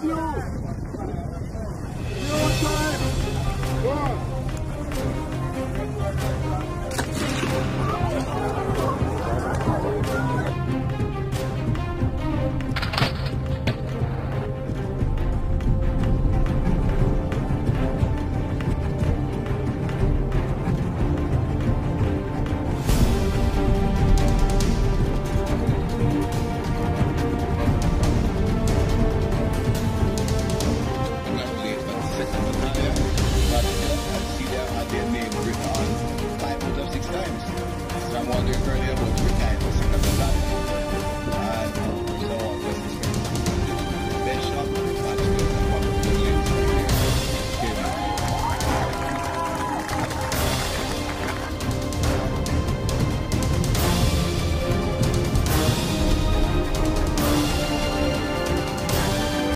呦